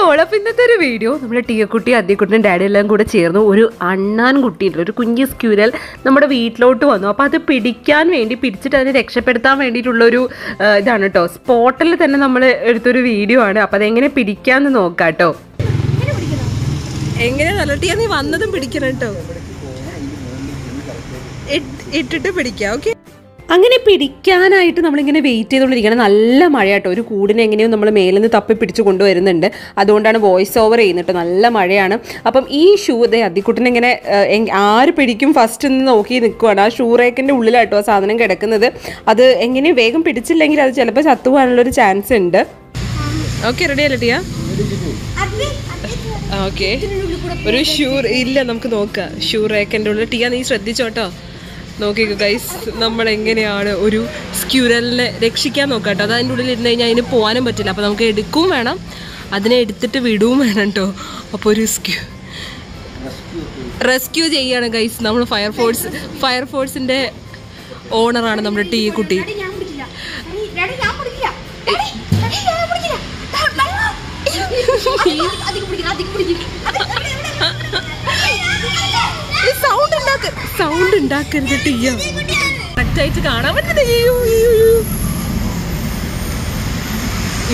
Hello അപ്പോൾ ഇന്നത്തെ ഒരു വീഡിയോ നമ്മുടെ ടീയക്കുട്ടി അദ്ദേഹക്കുട്ടിയും ഡാഡി എല്ലാം കൂടെ ചേർന്ന് ഒരു അണ്ണാൻ കുട്ടിയുണ്ട് ഒരു കുഞ്ഞു സ്ക്യൂരൽ നമ്മുടെ വീട്ടിലോട്ട് വന്നു. അപ്പോൾ അത് പിടിക്കാൻ വേണ്ടി പിടിച്ചിട്ട് അതിനെ രക്ഷപ്പെടുത്താൻ വേണ്ടിയിട്ടുള്ളൊരു ഇതാണ് കേട്ടോ സ്പോട്ടിൽ തന്നെ നമ്മൾ എടുത്തൊരു വീഡിയോ ആണ്. അപ്പോൾ അതെങ്ങനെ പിടിക്കാമെന്ന് നോക്കാം കേട്ടോ എങ്ങനെ ടീ നീ വന്നതും പിടിക്കണം കേട്ടോ ഇട്ടിട്ട് പിടിക്കാം ഓക്കെ? അങ്ങനെ പിടിക്കാനായിട്ട് നമ്മളിങ്ങനെ വെയിറ്റ് ചെയ്തുകൊണ്ടിരിക്കണം നല്ല മഴയാട്ടോ. ഒരു കൂടിനെ എങ്ങനെയോ നമ്മൾ മേലിൽ നിന്ന് തപ്പി പിടിച്ച് കൊണ്ടുവരുന്നുണ്ട്. അതുകൊണ്ടാണ് വോയിസ് ഓവർ ചെയ്യുന്നിട്ട് നല്ല മഴയാണ്. അപ്പം ഈ ഷൂ ദേ അതിക്കുട്ടിനെ ഇങ്ങനെ ആര് പിടിക്കും ഫസ്റ്റ് എന്ന് നോക്കി നിൽക്കുവാണ്. ആ ഷൂ റേക്കിന്റെ ഉള്ളിലായിട്ടോ ആ സാധനം കിടക്കുന്നത്. അത് എങ്ങനെ വേഗം പിടിച്ചില്ലെങ്കിൽ അത് ചിലപ്പോൾ ചത്തുപോകാനുള്ളൊരു ചാൻസ് ഉണ്ട്. ഓക്കെ റെഡി അല്ലേ ടിയ? ഓക്കെ ഒരു ഷൂ ഇല്ല നമുക്ക് നോക്കാം. ഷൂ റേക്കന്റെ ഉള്ളിൽ. ടിയ നീ ശ്രദ്ധിച്ചോട്ടോ. നോക്കിക്കോ ഗൈസ് നമ്മൾ എങ്ങനെയാണ് ഒരു സ്ക്യൂരലിനെ രക്ഷിക്കാൻ നോക്കാം കേട്ടോ. അത് അതിന്റെ ഉള്ളിൽ ഇരുന്ന് കഴിഞ്ഞാൽ അതിന് പോകാനും പറ്റില്ല. അപ്പോൾ നമുക്ക് എടുക്കും വേണം. അതിനെ എടുത്തിട്ട് വിടുകയും വേണം കേട്ടോ. അപ്പോൾ ഒരു സ്ക്യൂ റെസ്ക്യൂ ചെയ്യാണ് ഗൈസ് നമ്മൾ ഫയർ ഫോഴ്സ് ഫയർ ഫോഴ്സിന്റെ ഓണറാണ് നമ്മുടെ ടീ കുട്ടി. അധികം പിടിക്കില്ല, അധികം പിടിക്കില്ല. സൗണ്ട് ഉണ്ടാക്ക. സൗണ്ട് ഉണ്ടാക്കരുത് ടീയ കറക്റ്റ് ആയിട്ട് കാണാൻ പറ്റുന്നത് അയ്യോ.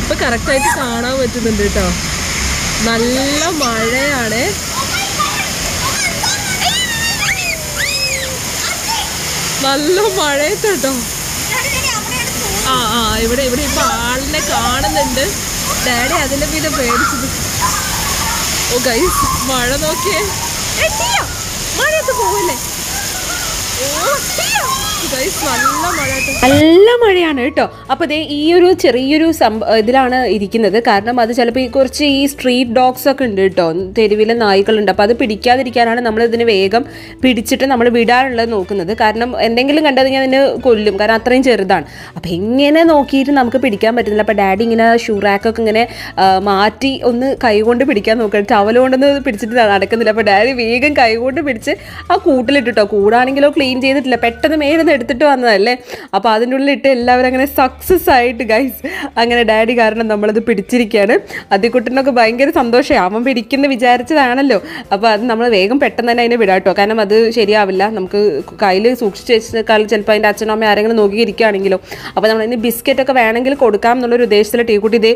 ഇപ്പൊ കറക്റ്റായിട്ട് കാണാൻ പറ്റുന്നുണ്ട് കേട്ടോ. നല്ല മഴയാണ്. നല്ല മഴയത്ത് കേട്ടോ. ആ ആ ഇവിടെ ഇവിടെ ഇപ്പൊ ആളിനെ കാണുന്നുണ്ട്. ഡാഡി അതിന്റെ പിന്നെ പേടിച്ചത് ഓ ഗൈസ് മഴ നോക്കിയേ. ഏ, ടിയ, മഴയത്ത് പോവല്ലേ ഓ ഗൈസ് നല്ല മഴയാണ് കേട്ടോ. അപ്പോൾ ദേ ഈ ഒരു ചെറിയൊരു ഇതിലാണ് ഇരിക്കുന്നത്. കാരണം അത് ചിലപ്പോൾ ഈ കുറച്ച് ഈ സ്ട്രീറ്റ് ഡോഗ്സ് ഒക്കെ ഉണ്ട് കേട്ടോ. തെരുവിലെ നായ്ക്കളുണ്ട്. അപ്പോൾ അത് പിടിക്കാതിരിക്കാനാണ് നമ്മൾ ഇതിന് വേഗം പിടിച്ചിട്ട് നമ്മൾ വിടാനുള്ളത് നോക്കുന്നത്. കാരണം എന്തെങ്കിലും കണ്ടത് ഞാൻ അതിന് കൊല്ലും. കാരണം അത്രയും ചെറുതാണ്. അപ്പോൾ എങ്ങനെ നോക്കിയിട്ട് നമുക്ക് പിടിക്കാൻ പറ്റുന്നില്ല. അപ്പോൾ ഡാഡി ഇങ്ങനെ ഷൂ റാക്കൊക്കെ ഇങ്ങനെ മാറ്റി ഒന്ന് കൈകൊണ്ട് പിടിക്കാൻ നോക്കണം ടവൽ കൊണ്ടൊന്നും പിടിച്ചിട്ട് നടക്കുന്നില്ല. അപ്പോൾ ഡാഡി വേഗം കൈകൊണ്ട് പിടിച്ച് ആ കൂട്ടിലിട്ടിട്ടോ. കൂടാണെങ്കിലോ ക്ലീൻ ചെയ്തിട്ടില്ല. പെട്ടെന്ന് മേലിന്ന് എടുത്തിട്ട് വന്നതല്ലേ? അപ്പോൾ അതിന്റെ ഉള്ളിൽ ഇട്ട് എല്ലാവരും അങ്ങനെ സക്സസ് ആയിട്ട് ഗൈസ് അങ്ങനെ ഡാഡി കാരണം നമ്മളത് പിടിച്ചിരിക്കുകയാണ് അതിക്കുട്ടനൊക്കെ ഭയങ്കര സന്തോഷമായി. അവൻ പിടിക്കുന്ന വിചാരിച്ചതാണല്ലോ. അപ്പോൾ അത് നമ്മൾ വേഗം പെട്ടെന്ന് തന്നെ അതിനെ വിടാട്ടോ. കാരണം അത് ശരിയാവില്ല. നമുക്ക് കയ്യിൽ സൂക്ഷിച്ച് വെച്ചേക്കാൾ ചിലപ്പോൾ അതിന്റെ അച്ഛനും അമ്മയും ആരെങ്കിലും നോക്കിയിരിക്കുകയാണെങ്കിലോ. അപ്പോൾ നമ്മൾ അതിന് ബിസ്ക്കറ്റൊക്കെ വേണമെങ്കിൽ കൊടുക്കാം എന്നുള്ളൊരു ഉദ്ദേശത്തിൽ ടീക്കുട്ടി ഇതേ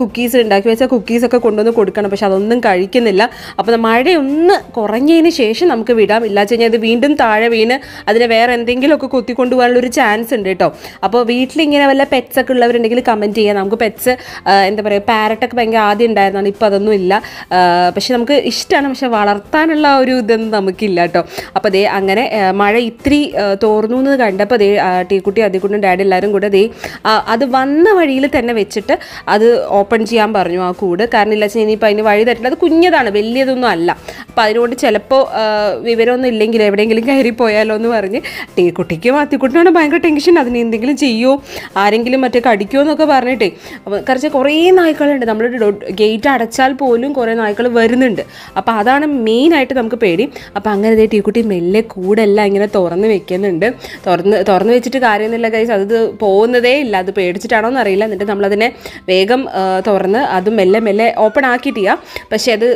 കുക്കീസ് ഉണ്ടാക്കി വെച്ചാൽ കുക്കീസൊക്കെ കൊണ്ടുവന്ന് കൊടുക്കണം. പക്ഷെ അതൊന്നും കഴിക്കുന്നില്ല. അപ്പോൾ മഴയൊന്ന് കുറഞ്ഞതിന് ശേഷം നമുക്ക് വിടാം. ഇല്ലാച്ച് കഴിഞ്ഞാൽ അത് വീണ്ടും താഴെ വീണ് അതിനെ വേറെ എന്തെങ്കിലുമൊക്കെ കൊത്തിക്കൊണ്ട് പോകാനുള്ള ഒരു ചാൻസ് ഉണ്ട് കേട്ടോ. അപ്പോൾ വീട്ടിലിങ്ങനെ വല്ല പെറ്റ്സ് ഒക്കെ ഉള്ളവരുണ്ടെങ്കിൽ കമന്റ് ചെയ്യാം. നമുക്ക് പെറ്റ്സ് എന്താ പറയുക പാരറ്റൊക്കെ ഭയങ്കര ആദ്യം ഉണ്ടായിരുന്നാണ് ഇപ്പോൾ അതൊന്നും ഇല്ല. പക്ഷെ നമുക്ക് ഇഷ്ടമാണ് പക്ഷെ വളർത്താനുള്ള ഒരു ഇതൊന്നും നമുക്കില്ല കേട്ടോ. അപ്പോൾ അതേ അങ്ങനെ മഴ ഇത്തിരി തോർന്നു എന്ന് കണ്ടപ്പോൾ അതേ ടീക്കുട്ടി അതിക്കുട്ടും ഡാഡി എല്ലാവരും കൂടെ അതേ അത് വന്ന വഴിയിൽ തന്നെ വെച്ചിട്ട് അത് ഓപ്പൺ ചെയ്യാൻ പറഞ്ഞു ആ കൂട്. കാരണം ഇല്ല വെച്ചാൽ ഇനിയിപ്പോൾ അതിന് വഴി തട്ടില്ല അത് കുഞ്ഞതാണ് വലിയതൊന്നും അല്ല. അപ്പോൾ അതിനോട് ചിലപ്പോൾ വിവരമൊന്നും ഇല്ലെങ്കിൽ എവിടെയെങ്കിലും കയറി പോയാലോ എന്ന് പറഞ്ഞ് ടീക്കുട്ടിക്കും അത്തിക്കുട്ടിനാണ് ഭയങ്കര ടെൻഷൻ അതിന് എന്തെങ്കിലും ചെയ്യുമോ ആരെങ്കിലും മറ്റേ കടിക്കുമോ എന്നൊക്കെ പറഞ്ഞിട്ടേ. അപ്പോൾ കുറച്ച് കുറേ നായ്ക്കളുണ്ട്. നമ്മൾ ഗേറ്റ് അടച്ചാൽ പോലും കുറേ നായ്ക്കൾ വരുന്നുണ്ട്. അപ്പോൾ അതാണ് മെയിനായിട്ട് നമുക്ക് പേടി. അപ്പോൾ അങ്ങനെ ഇതേ ടീക്കുട്ടി മെല്ലെ കൂടെല്ലാം ഇങ്ങനെ തുറന്ന് വെക്കുന്നുണ്ട്. തുറന്ന് തുറന്ന് വെച്ചിട്ട് കാര്യമൊന്നുമില്ല കൈസ് അത് പോകുന്നതേ ഇല്ല. അത് പേടിച്ചിട്ടാണോ എന്നറിയില്ല. എന്നിട്ട് നമ്മളതിനെ വേഗം തുറന്ന് അത് മെല്ലെ മെല്ലെ ഓപ്പൺ ആക്കിയിട്ടില്ല. പക്ഷേ അത്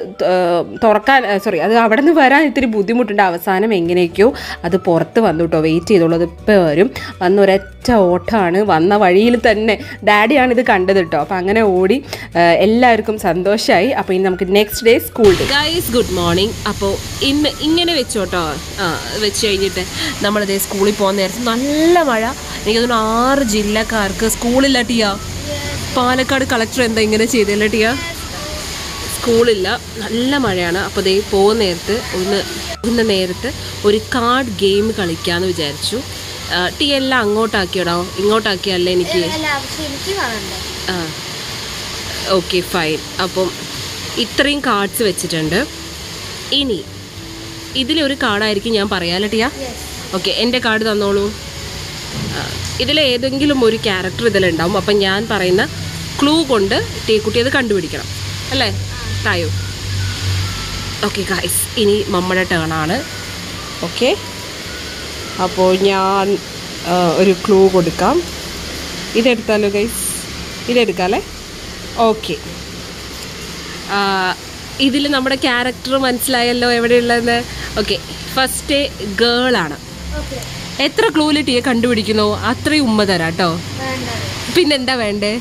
തുറക്കാൻ സോറി അത് അവിടെ നിന്ന് വരാൻ ഇത്തിരി ബുദ്ധിമുട്ടുണ്ട്. അവസാനം എങ്ങനെയൊക്കെയോ അത് പുറത്ത് വന്നു കേട്ടോ. വെയിറ്റ് ചെയ്തോളൂ. അത് ഇപ്പോൾ വരും. വന്ന് ഒരൊറ്റ ഓട്ടമാണ്. വന്ന വഴിയിൽ തന്നെ ഡാഡിയാണ് ഇത് കണ്ടത് കേട്ടോ അപ്പം അങ്ങനെ ഓടി എല്ലാവർക്കും സന്തോഷമായി അപ്പോൾ ഇനി നമുക്ക് next day school guys good morning അപ്പോൾ ഇന്ന് ഇങ്ങനെ വെച്ചോട്ടോ വെച്ച് കഴിഞ്ഞിട്ട് നമ്മളിതേ സ്കൂളിൽ പോകുന്ന നേരത്ത് നല്ല മഴ. എനിക്ക് തോന്നുന്നു ആറ് ജില്ലക്കാർക്ക് സ്കൂളില്ല ടിയാ പാലക്കാട് കളക്ടർ എന്താ ഇങ്ങനെ ചെയ്തില്ല ടിയാ സ്കൂളില്ല. നല്ല മഴയാണ്. അപ്പോൾ ദേ പോകുന്ന നേരത്ത് ഒന്ന് പോകുന്ന നേരത്ത് ഒരു കാർഡ് ഗെയിം കളിക്കാമെന്ന് വിചാരിച്ചു. ടി എല്ലാം അങ്ങോട്ടാക്കിയടോ? ഇങ്ങോട്ടാക്കിയല്ലേ എനിക്ക്? ആ. Okay fine. അപ്പം ഇത്രയും കാർഡ്സ് വെച്ചിട്ടുണ്ട്. ഇനി ഇതിലൊരു കാർഡായിരിക്കും ഞാൻ പറയാലോ ടിയാ? ഓക്കെ എന്റെ കാർഡ് തന്നോളൂ. ഇതിൽ ഏതെങ്കിലും ഒരു ക്യാരക്ടർ ഇതിലുണ്ടാവും. അപ്പം ഞാൻ പറയുന്ന ക്ലൂ കൊണ്ട് ടീക്കുട്ടി അത് കണ്ടുപിടിക്കണം. അല്ലേ? തായോ. ഓക്കെ ഗായ്സ് ഇനി നമ്മുടെ ടേണാണ് ഓക്കെ? അപ്പോൾ ഞാൻ ഒരു ക്ലൂ കൊടുക്കാം. ഇതെടുത്താലോ ഗൈസ് ഇതെടുക്കാം അല്ലേ ഓക്കെ ഇതിൽ നമ്മുടെ ക്യാരക്ടർ മനസ്സിലായല്ലോ എവിടെയുള്ളതെന്ന്? ഓക്കെ ഫസ്റ്റ് ഗേളാണ് എത്ര ക്ലൂൽ ടീയെ കണ്ടുപിടിക്കുന്നു? അത്രയും ഉമ്മ തരാം കേട്ടോ പിന്നെന്താ വേണ്ടേ?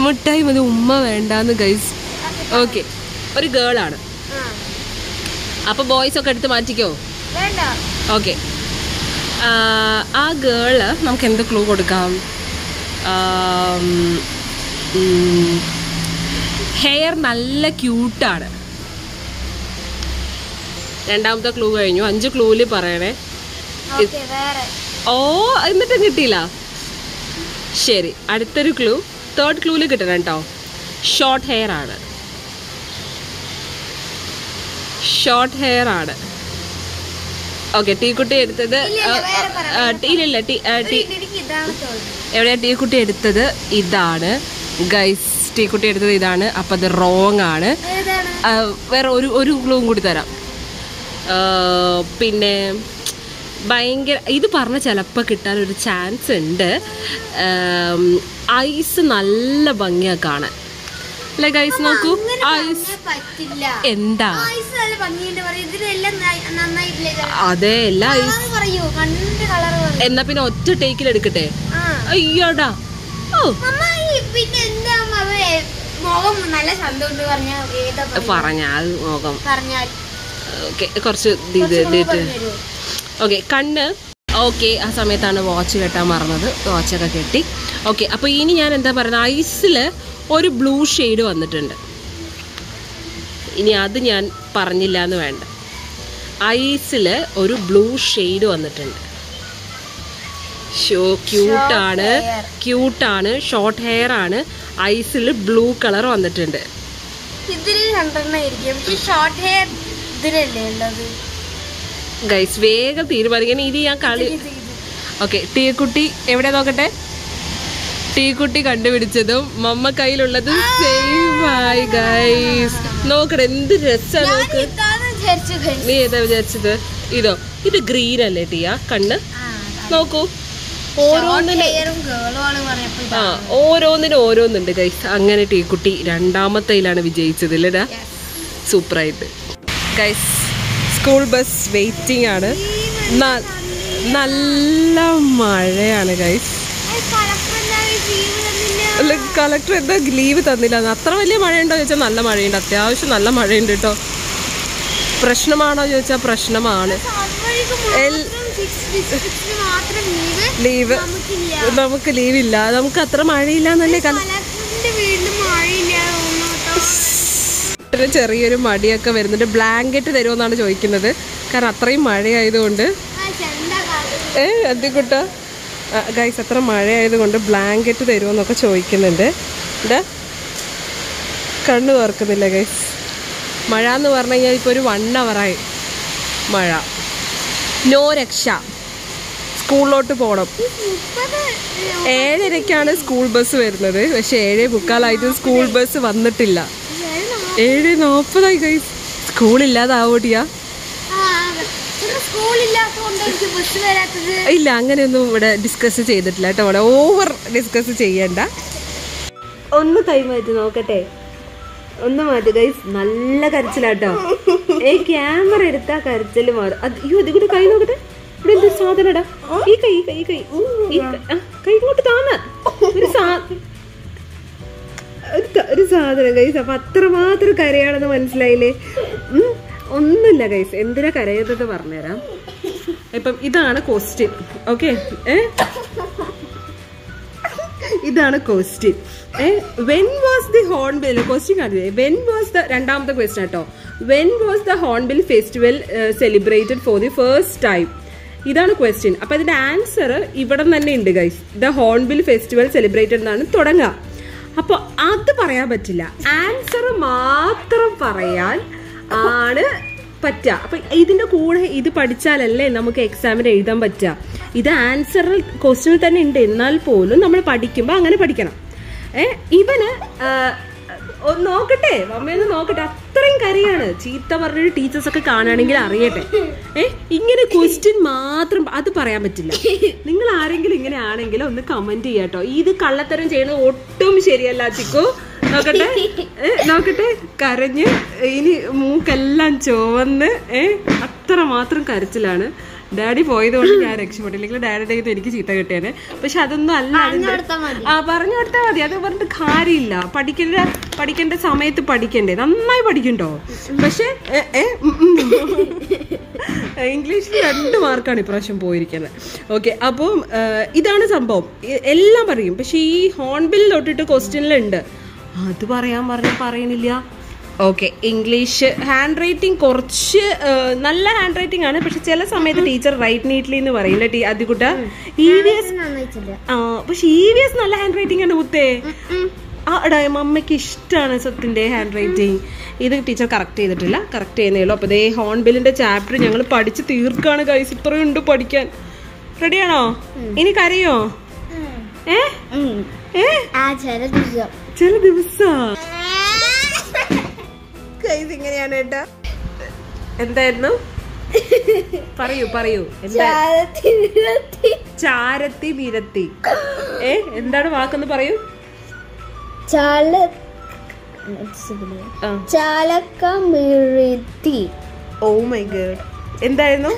മുട്ടായി മതി ഉമ്മ വേണ്ടാന്ന് ഗൈസ് ഓക്കെ ഒരു ഗേളാണ് ആണ്. ആ. അപ്പൊ ബോയ്സ് ഒക്കെ എടുത്ത് മാറ്റിക്കോ? ഓക്കെ ആ ഗേൾ നമുക്ക് എന്ത് ക്ലൂ കൊടുക്കാം? ഹെയർ നല്ല ക്യൂട്ടാണ് രണ്ടാമത്തെ ക്ലൂ കഴിഞ്ഞു. അഞ്ച് ക്ലൂവിൽ പറയണേ. ഓ എന്നിട്ടും കിട്ടിയില്ല. ശരി അടുത്തൊരു ക്ലൂ തേർഡ് ക്ലൂവിൽ കിട്ടണം കേട്ടോ. ഷോർട്ട് ഹെയർ ആണ്. ഷോർട്ട് ഹെയർ ആണ്. ഓക്കെ ടീക്കുട്ടി എടുത്തത് ഇല്ലില്ല ടീ എവിടെയാണ് ടീക്കുട്ടി എടുത്തത്? ഇതാണ്. ഗൈസ് ടീക്കുട്ടി എടുത്തത് ഇതാണ്. അപ്പം അത് റോങ് ആണ്. വേറെ ഒരു ഒരു ക്ലൂവും കൂടി തരാം. പിന്നെ ഭയങ്കര ഇത് പറഞ്ഞ ചിലപ്പോൾ കിട്ടാൻ ഒരു ചാൻസ് ഉണ്ട്. ഐസ് നല്ല ഭംഗിയാണ് കാണാൻ. ലൈക്ക് ഗൈസ് നോക്കൂ. ഐസ് എന്താ? അതെ എല്ലാ ഐസ് എന്നാ പിന്നെ ഒറ്റ ടേക്കിൽ എടുക്കട്ടെ? അയ്യോടാ? പറഞ്ഞാൽ മുഖം ഓക്കെ കുറച്ച്? ഓക്കെ കണ്ണ് ഓക്കെ ആ സമയത്താണ് വാച്ച് കെട്ടാൻ മറന്നത്. വാച്ചൊക്കെ കെട്ടി. ഓക്കെ അപ്പോൾ ഇനി ഞാൻ എന്താ പറയുന്നത് ഐസിൽ ഒരു ബ്ലൂ ഷെയ്ഡ് വന്നിട്ടുണ്ട്. ഇനി അത് ഞാൻ പറഞ്ഞില്ല എന്ന് വേണ്ട. ഐസിൽ ഒരു ബ്ലൂ ഷെയ്ഡ് വന്നിട്ടുണ്ട്. ഷോ ക്യൂട്ടാണ്. ക്യൂട്ടാണ് ഷോർട്ട് ഹെയർ ആണ്. ഐസിൽ ബ്ലൂ കളർ വന്നിട്ടുണ്ട്. ഇതിൽ രണ്ടെണ്ണം ആയിരിക്കും. ഷോർട്ട് ഹെയർ ഇതിലല്ലേ ഉള്ളത്? ഗൈസ് വേഗം തീരുമാനിക്കണം ഇത് ഞാൻ കളി. ഓക്കെ ടീക്കുട്ടി എവിടെ നോക്കട്ടെ? ടീക്കുട്ടി കണ്ടുപിടിച്ചതും മമ്മ കയ്യിലുള്ളത് സെയിം ആയി ഗൈസ് നോക്കട്ടെ എന്ത് രസാ നോക്ക്. നീ ഏതാ വിചാരിച്ചത്? ഇതോ ഇത് ഗ്രീൻ അല്ലേ ടീയ? കണ്ണ്? നോക്കൂ. ഓരോന്നിനും ആ. ഓരോന്നിനും ഓരോന്നുണ്ട് ഗൈസ് അങ്ങനെ ടീക്കുട്ടി രണ്ടാമത്തേലാണ് വിജയിച്ചത് ഇല്ലടാ. സൂപ്പറായിട്ട് ഗൈസ് സ്കൂൾ ബസ് വെയിറ്റിംഗ് ആണ് നല്ല മഴയാണ് ഗൈസ്. അല്ല കളക്ടർ എന്താ ലീവ് തന്നില്ല അത്ര വലിയ മഴയുണ്ടോ ചോദിച്ചാൽ നല്ല മഴയുണ്ട് അത്യാവശ്യം നല്ല മഴയുണ്ട് കേട്ടോ പ്രശ്നമാണോ ചോദിച്ചാൽ പ്രശ്നമാണ്. ലീവ്. നമുക്ക് ലീവില്ല നമുക്ക് അത്ര മഴയില്ല എന്നല്ലേ ഒരു ചെറിയൊരു മടിയൊക്കെ വരുന്നുണ്ട്. ബ്ലാങ്കറ്റ് തരുമെന്നാണ് ചോദിക്കുന്നത്. കാരണം അത്രയും മഴയായതുകൊണ്ട്. ഏ അതികുട്ട ഗൈസ് അത്ര മഴയായതുകൊണ്ട് ബ്ലാങ്കറ്റ് തരുമെന്നൊക്കെ ചോദിക്കുന്നുണ്ട്. എന്താ? കണ്ണു തുറക്കുന്നില്ല ഗൈസ് മഴ എന്ന് പറഞ്ഞു കഴിഞ്ഞാൽ ഇപ്പോൾ ഒരു വൺ അവറായി മഴ. നോ രക്ഷ. സ്കൂളിലോട്ട് പോകണം ഏഴരയ്ക്കാണ് സ്കൂൾ ബസ് വരുന്നത്. പക്ഷേ ഏഴേ മുക്കാലായിട്ട് സ്കൂൾ ബസ് വന്നിട്ടില്ല. ഏഴ് നാൽപ്പതായി ഗൈസ് സ്കൂളില്ലാതാവോട്ടിയാ ഇല്ല അങ്ങനെയൊന്നും ഇവിടെ ഡിസ്കസ് ചെയ്തിട്ടില്ല കേട്ടോ ഇവിടെ ഓവർ ഡിസ്കസ് ചെയ്യണ്ട. ഒന്ന് കൈമാറ്റി നോക്കട്ടെ. ഒന്ന് മാറ്റി ഗൈസ് നല്ല കരച്ചിലാട്ടോ. ഏ ക്യാമറ എടുത്താ കരച്ചിൽ മാറും. അയ്യോ ഇത് കൂടെ കൈ നോക്കട്ടെ. ഇവിടെ എന്തൊരു സാധനടാ. ഈ കൈ കൈ കൈ. ഈ കൈ. കൈ ഇങ്ങോട്ട് താന്ന. ഒരു സാ ഒരു സാധനം കൈസ് അപ്പൊ അത്രമാത്രം കരയാണെന്ന് മനസ്സിലായില്ലേ? ഒന്നുമില്ല കൈസ് എന്തിനാ കരയുന്നത് പറഞ്ഞുതരാം. ഇപ്പം ഇതാണ് ക്വസ്റ്റ്യൻ ഓക്കെ ഏ? ഇതാണ് ക്വസ്റ്റ്യൻ ഏ? When was the Hornbill question കാണില്ലേ വെൻ വാസ് ദ രണ്ടാമത്തെ ക്വസ്റ്റ്യൻ കേട്ടോ when was the Hornbill Festival celebrated for the first time ഇതാണ് ക്വസ്റ്റ്യൻ അപ്പൊ അതിന്റെ ആൻസർ ഇവിടെ തന്നെ ഉണ്ട് guys the Hornbill Festival celebrated എന്നാണ് തുടങ്ങുക. അപ്പൊ അത് പറയാൻ പറ്റില്ല. ആൻസർ മാത്രം പറയാൻ ആണ് പറ്റുക. അപ്പൊ ഇതിന്റെ കൂടെ ഇത് പഠിച്ചാലല്ലേ നമുക്ക് എക്സാമിന് എഴുതാൻ പറ്റുക. ഇത് ആൻസറിൽ ക്വസ്റ്റിനിൽ തന്നെ ഉണ്ട്. എന്നാൽ പോലും നമ്മൾ പഠിക്കുമ്പോൾ അങ്ങനെ പഠിക്കണം. ഏ ഇവന് നോക്കട്ടെ. അമ്മയൊന്ന് നോക്കട്ടെ. അത്രയും കരയാണ്. ചീത്ത പറഞ്ഞൊരു ടീച്ചേഴ്സ് ഒക്കെ കാണുകയാണെങ്കിൽ അറിയട്ടെ. ഏ ഇങ്ങനെ ക്വസ്റ്റ്യൻ മാത്രം അത് പറയാൻ പറ്റില്ല. നിങ്ങൾ ആരെങ്കിലും ഇങ്ങനെ ആണെങ്കിൽ ഒന്ന് കമന്റ് ചെയ്യാട്ടോ ഇത് കള്ളത്തരം ചെയ്യണത് ഒട്ടും ശരിയല്ല ചിക്കു. നോക്കട്ടെ. നോക്കട്ടെ. കരഞ്ഞ് ഇനി മൂക്കെല്ലാം ചുവന്ന് ഏ അത്ര മാത്രം കരച്ചിലാണ്. ഡാഡി പോയതുകൊണ്ട് ഞാൻ രക്ഷപ്പെട്ടില്ലെങ്കിൽ ഡാഡിയുടെ അടുത്ത് എനിക്ക് ചീത്ത കിട്ടിയേനെ. പക്ഷെ അതൊന്നും അല്ല. ആ പറഞ്ഞു കൊടുത്താൽ മതി. അത് പറഞ്ഞിട്ട് കാര്യമില്ല. പഠിക്കേണ്ട പഠിക്കേണ്ട സമയത്ത് പഠിക്കണ്ടേ. നന്നായി പഠിക്കണ്ടോ? പക്ഷെ. ഇംഗ്ലീഷിൽ രണ്ട് മാർക്കാണ് ഇപ്രാവശ്യം പോയിരിക്കുന്നത്. ഓക്കെ അപ്പം ഇതാണ് സംഭവം. എല്ലാം പറയും. പക്ഷെ ഈ ഹോൺബിൽ തൊട്ടിട്ട് ക്വസ്റ്റ്യനിലുണ്ട്. അത് പറയാൻ പറഞ്ഞാൽ പറയണില്ല. ഓക്കെ ഇംഗ്ലീഷ് ഹാൻഡ് റൈറ്റിംഗ് കുറച്ച് നല്ല ഹാൻഡ് റൈറ്റിംഗ് ആണ്. പക്ഷെ ചില സമയത്ത് ടീച്ചർ റൈറ്റ് നീറ്റ്ലി എന്ന് പറയില്ല ടീ അതികുട്ട ഇ വി എസ് ആ പക്ഷെ ഇ വി എസ് നല്ല ഹാൻഡ് റൈറ്റിംഗ് ആണ് മുത്തേ. ആ എടാ മമ്മയ്ക്ക് ഇഷ്ടമാണ് സത്യന്റെ ഹാൻഡ് റൈറ്റിംഗ് ഇത് ടീച്ചർ കറക്റ്റ് ചെയ്തിട്ടില്ല. കറക്റ്റ് ചെയ്യുന്നേ ഉള്ളൂ. അപ്പോൾ ഇതേ ഹോൺബില്ലിന്റെ ചാപ്റ്റർ ഞങ്ങൾ പഠിച്ച് തീർക്കാണ് കൈസ് ഇത്രയും ഉണ്ട് പഠിക്കാൻ റെഡിയാണോ ഇനി കരയോ? ഏ? ഏ? ചില ദിവസം. ചില ഇങ്ങനെയാണ് കേട്ടോ. എന്തായിരുന്നു? പറയൂ പറയൂ. ചാരത്തി വിരത്തി. ഏ എന്താണ് വാക്കെന്ന് പറയൂ? ചാലക്ക മിഴത്തി ഓ മൈ ഗേഡ്. എന്തായിരുന്നു?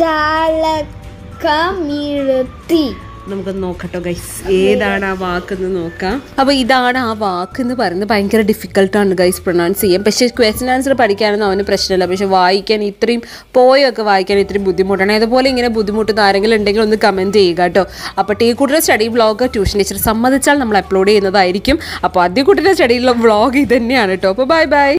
ചാലക്കമിഴുത്തി നമുക്ക് നോക്കട്ടോ ഗൈസ് ഏതാണ് ആ വാക്ക് എന്ന് നോക്കാം. അപ്പൊ ഇതാണ് ആ വാക്ക് എന്ന് പറയുന്നത് ഭയങ്കര ഡിഫിക്കൽട്ടാണ് ഗൈസ് പ്രൊണൗൺസ് ചെയ്യാൻ. പക്ഷെ ക്വസ്റ്റൻ ആൻസർ പഠിക്കാനൊന്നും അവന് പ്രശ്നമില്ല. പക്ഷെ വായിക്കാൻ ഇത്രയും പോയൊക്കെ വായിക്കാൻ ഇത്രയും ബുദ്ധിമുട്ടാണ്. അതുപോലെ ഇങ്ങനെ ബുദ്ധിമുട്ടുന്ന ആരെങ്കിലും ഉണ്ടെങ്കിൽ ഒന്ന് കമന്റ് ചെയ്യുക കേട്ടോ. അപ്പോൾ ടീ കൂട്ടർ സ്റ്റഡി വ്ളോഗ് ട്യൂഷൻ ടീച്ചർ സമ്മതിച്ചാൽ നമ്മൾ അപ്ലോഡ് ചെയ്യുന്നതായിരിക്കും. അപ്പോൾ ആദ്യ കൂട്ടരുടെ സ്റ്റഡിയിലുള്ള വ്ളോഗ് ഇത് തന്നെയാണ് കേട്ടോ. അപ്പോൾ ബൈ ബൈ